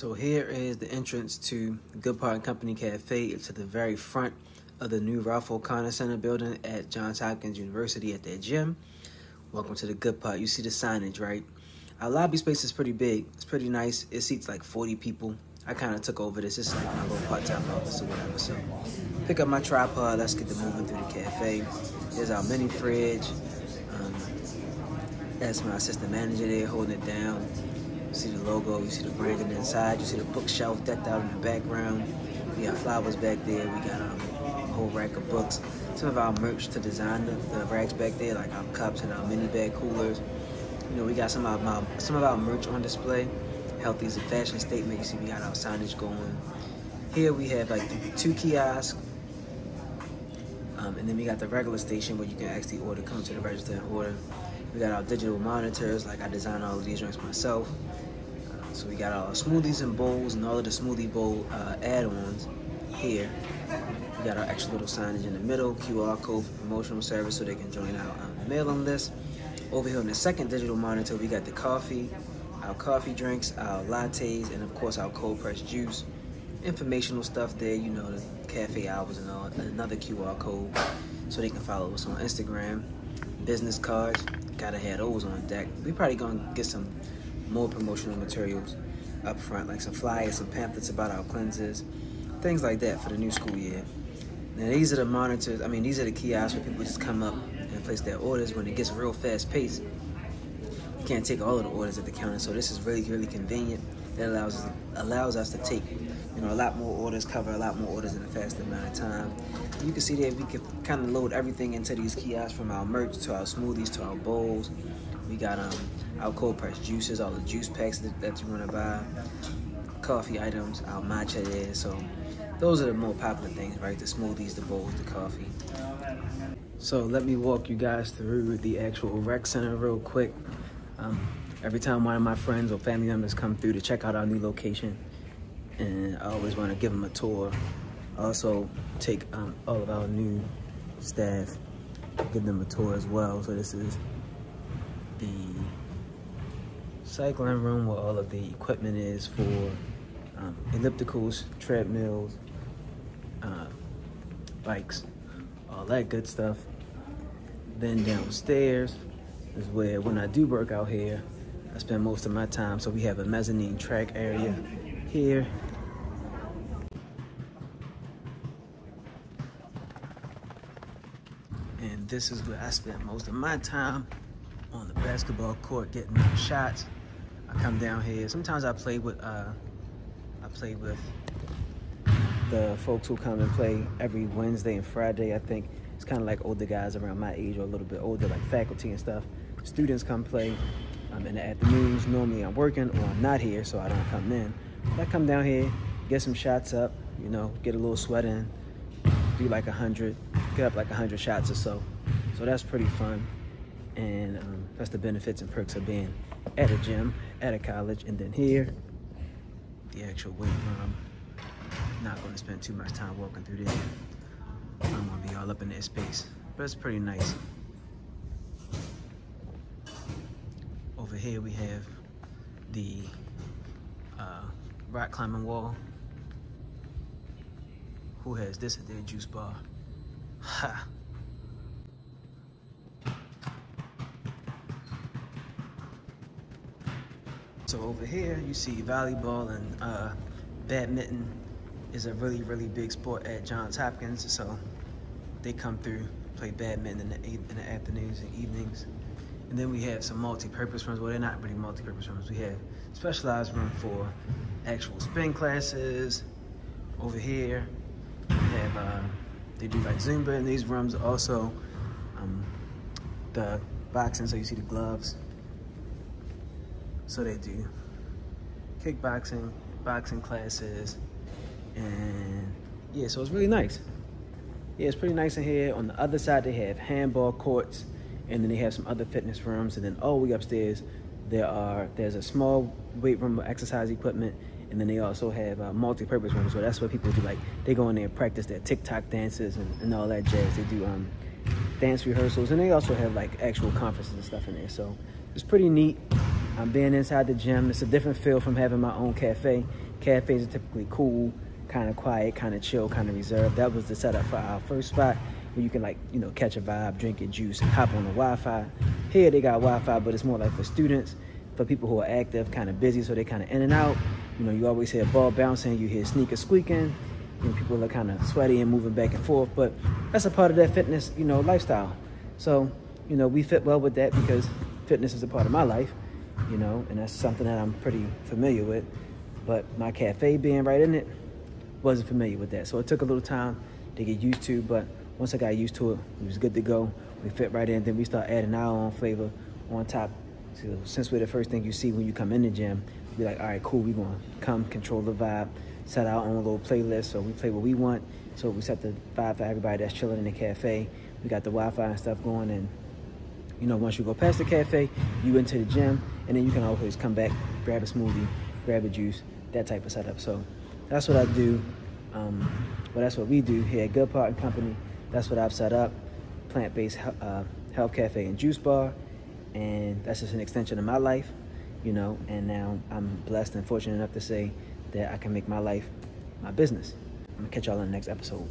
So here is the entrance to Good Part Company Cafe. It's at the very front of the new Ralph O'Connor Center building at Johns Hopkins University at their gym. Welcome to the Good Part. You see the signage, right? Our lobby space is pretty big. It's pretty nice. It seats like 40 people. I kind of took over this. This is like my little part-time office or whatever. So pick up my tripod. Let's get the moving through the cafe. There's our mini fridge. Um, that's my assistant manager there holding it down. The logo, you see the branding inside, you see the bookshelf decked out in the background. We got flowers back there, we got um, a whole rack of books. Some of our merch to design the, the racks back there, like our cups and our mini bag coolers. You know, we got some of our, some of our merch on display. Healthy is a fashion statement. You see we got our signage going. Here we have like two kiosks. Um, and then we got the regular station where you can actually order, come to the register and order. We got our digital monitors, like I designed all of these drinks myself. So we got our smoothies and bowls and all of the smoothie bowl uh, add-ons here. We got our extra little signage in the middle, QR code for promotional service so they can join our um, mailing list. Over here on the second digital monitor, we got the coffee, our coffee drinks, our lattes, and of course our cold pressed juice. Informational stuff there, you know, the cafe hours and all, another QR code so they can follow us on Instagram. Business cards, gotta have those on deck. We probably gonna get some more promotional materials up front, like some flyers, some pamphlets about our cleanses, things like that for the new school year. Now these are the monitors, I mean these are the kiosks where people just come up and place their orders when it gets real fast paced. You can't take all of the orders at the counter, so this is really, really convenient. That allows allows us to take, you know, a lot more orders, cover a lot more orders in a faster amount of time. You can see that we can kind of load everything into these kiosks from our merch to our smoothies to our bowls. We got um, our cold pressed juices, all the juice packs that, that you want to buy, coffee items, our matcha there. So those are the more popular things, right? The smoothies, the bowls, the coffee. So let me walk you guys through the actual rec center real quick. Um, every time one of my friends or family members come through to check out our new location, and I always want to give them a tour. Also take um, all of our new staff, give them a tour as well. So this is the cycling room where all of the equipment is for um, ellipticals, treadmills, uh, bikes, all that good stuff. Then downstairs is where when I do work out here, I spend most of my time. So we have a mezzanine track area here. And this is where I spend most of my time on the basketball court getting my shots. I come down here. Sometimes I play with uh, I play with the folks who come and play every Wednesday and Friday. I think it's kind of like older guys around my age or a little bit older, like faculty and stuff. Students come play um, in the afternoons. Normally I'm working or I'm not here, so I don't come in. But I come down here, get some shots up, you know, get a little sweat in, do like a hundred, get up like a hundred shots or so. So that's pretty fun and um, that's the benefits and perks of being at a gym, at a college, and then here, the actual weight room. Not going to spend too much time walking through there. I'm going to be all up in this space, but it's pretty nice. Over here we have the uh, rock climbing wall. Who has this at their juice bar? Ha! So over here, you see volleyball and uh, badminton is a really, really big sport at Johns Hopkins. So they come through, play badminton in the, in the afternoons and evenings. And then we have some multi-purpose rooms. Well, they're not really multi-purpose rooms. We have specialized room for actual spin classes. Over here, we have, uh, they do like Zumba in these rooms. Also, um, the boxing, so you see the gloves. So they do kickboxing, boxing classes, and yeah, so it's really nice. Yeah, it's pretty nice in here. On the other side, they have handball courts, and then they have some other fitness rooms. And then all the way upstairs, there are there's a small weight room with exercise equipment, and then they also have uh, multi-purpose rooms. So that's what people do. Like they go in there and practice their TikTok dances and, and all that jazz. They do um, dance rehearsals, and they also have like actual conferences and stuff in there. So it's pretty neat. I'm being inside the gym. It's a different feel from having my own cafe. Cafes are typically cool, kind of quiet, kind of chill, kind of reserved. That was the setup for our first spot where you can like, you know, catch a vibe, drink a juice, hop on the Wi-Fi. Here they got Wi-Fi, but it's more like for students, for people who are active, kind of busy, so they kind of in and out. You know, you always hear ball bouncing, you hear sneakers squeaking, know, people are kind of sweaty and moving back and forth, but that's a part of that fitness, you know, lifestyle. So, you know, we fit well with that because fitness is a part of my life, you know, and that's something that I'm pretty familiar with. But my cafe being right in it, wasn't familiar with that. So it took a little time to get used to, but once I got used to it, it was good to go. We fit right in. Then we start adding our own flavor on top. So since we're the first thing you see when you come in the gym, we be like, all right, cool, we're gonna come control the vibe, set our own little playlist. So we play what we want. So we set the vibe for everybody that's chilling in the cafe. We got the Wi-Fi and stuff going and you know, once you go past the cafe, you into the gym, and then you can always come back, grab a smoothie, grab a juice, that type of setup. So that's what I do. Um, that's what we do here at Good Part and Company. That's what I've set up, plant-based uh, health cafe and juice bar, and that's just an extension of my life, you know. And now I'm blessed and fortunate enough to say that I can make my life my business. I'm gonna catch y'all in the next episode.